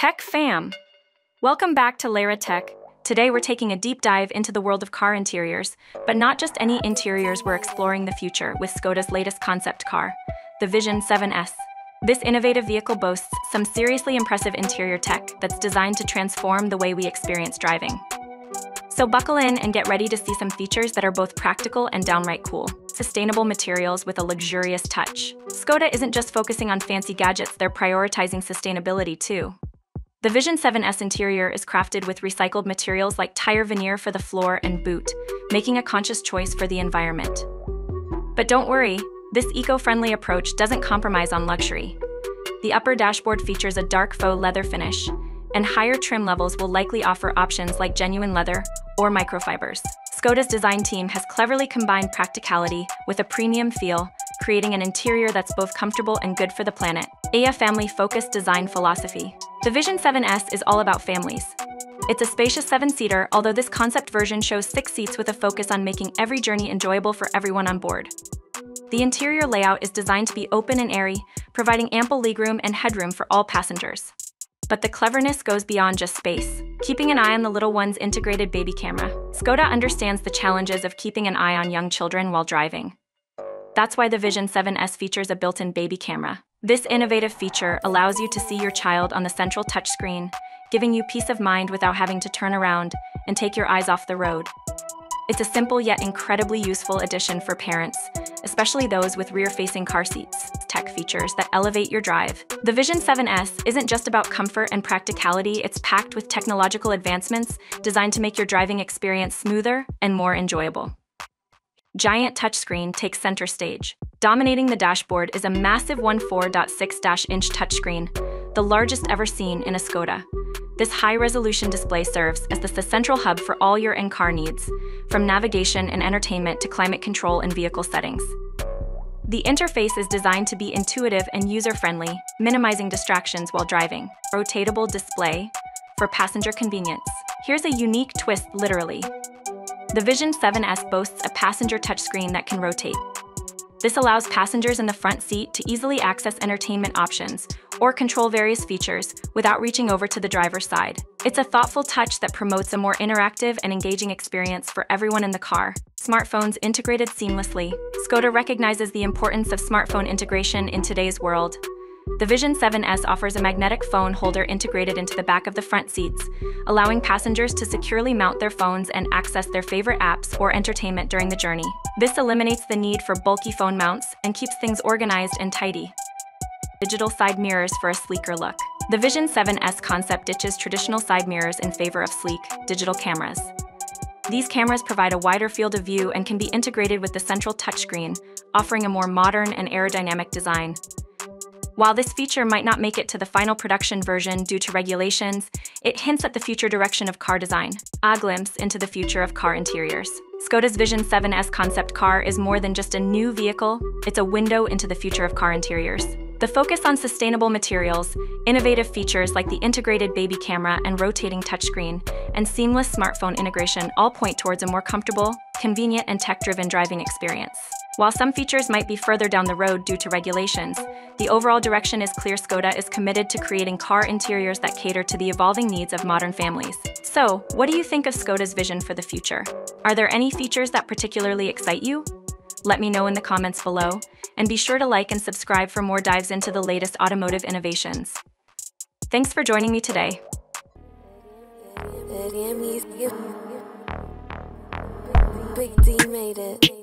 Tech fam! Welcome back to Lyera Tech. Today we're taking a deep dive into the world of car interiors, but not just any interiors, we're exploring the future with Skoda's latest concept car, the Vision 7S. This innovative vehicle boasts some seriously impressive interior tech that's designed to transform the way we experience driving. So buckle in and get ready to see some features that are both practical and downright cool. Sustainable materials with a luxurious touch. Skoda isn't just focusing on fancy gadgets, they're prioritizing sustainability too. The Vision 7S interior is crafted with recycled materials like tire veneer for the floor and boot, making a conscious choice for the environment. But don't worry, this eco-friendly approach doesn't compromise on luxury. The upper dashboard features a dark faux leather finish, and higher trim levels will likely offer options like genuine leather or microfibers. Skoda's design team has cleverly combined practicality with a premium feel, creating an interior that's both comfortable and good for the planet. A family-focused design philosophy. The Vision 7S is all about families. It's a spacious seven-seater, although this concept version shows six seats with a focus on making every journey enjoyable for everyone on board. The interior layout is designed to be open and airy, providing ample legroom and headroom for all passengers. But the cleverness goes beyond just space. Keeping an eye on the little one's integrated baby camera, Skoda understands the challenges of keeping an eye on young children while driving. That's why the Vision 7S features a built-in baby camera. This innovative feature allows you to see your child on the central touchscreen, giving you peace of mind without having to turn around and take your eyes off the road. It's a simple yet incredibly useful addition for parents, especially those with rear-facing car seats tech features that elevate your drive. The Vision 7S isn't just about comfort and practicality, it's packed with technological advancements designed to make your driving experience smoother and more enjoyable. Giant touchscreen takes center stage. Dominating the dashboard is a massive 14.6-inch touchscreen, the largest ever seen in a Skoda. This high-resolution display serves as the central hub for all your in-car needs, from navigation and entertainment to climate control and vehicle settings. The interface is designed to be intuitive and user-friendly, minimizing distractions while driving. Rotatable display for passenger convenience. Here's a unique twist, literally. The Vision 7S boasts a passenger touchscreen that can rotate. This allows passengers in the front seat to easily access entertainment options or control various features without reaching over to the driver's side. It's a thoughtful touch that promotes a more interactive and engaging experience for everyone in the car. Smartphones integrated seamlessly. Skoda recognizes the importance of smartphone integration in today's world. The Vision 7S offers a magnetic phone holder integrated into the back of the front seats, allowing passengers to securely mount their phones and access their favorite apps or entertainment during the journey. This eliminates the need for bulky phone mounts and keeps things organized and tidy digital side mirrors for a sleeker look. The Vision 7S concept ditches traditional side mirrors in favor of sleek, digital cameras. These cameras provide a wider field of view and can be integrated with the central touchscreen, offering a more modern and aerodynamic design. While this feature might not make it to the final production version due to regulations, it hints at the future direction of car design, a glimpse into the future of car interiors. Skoda's Vision 7S concept car is more than just a new vehicle, it's a window into the future of car interiors. The focus on sustainable materials, innovative features like the integrated baby camera and rotating touchscreen, and seamless smartphone integration all point towards a more comfortable, convenient, and tech-driven driving experience. While some features might be further down the road due to regulations, the overall direction is clear Skoda is committed to creating car interiors that cater to the evolving needs of modern families. So, what do you think of Skoda's vision for the future? Are there any features that particularly excite you? Let me know in the comments below, and be sure to like and subscribe for more dives into the latest automotive innovations. Thanks for joining me today. Big D made it.